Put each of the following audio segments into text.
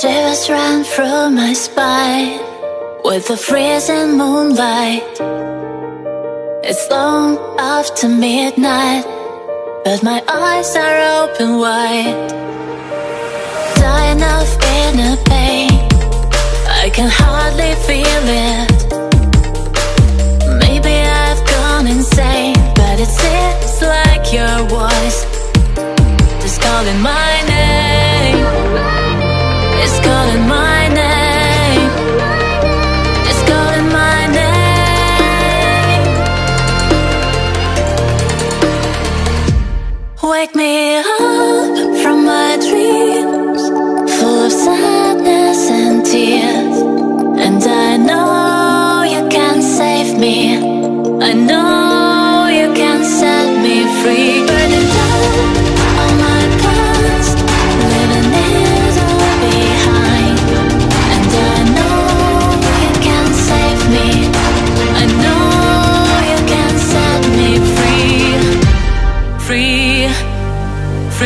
through my spine with the freezing moonlight. It's long after midnight, but my eyes are open wide. Dying of inner pain, I can hardly feel it. Maybe I've gone insane, but it seems like your voice is calling my Wake me up from my dreams, full of sadness and tears. And I know you can save me.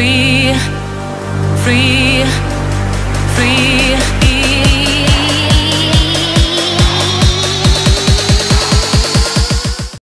free, free, free.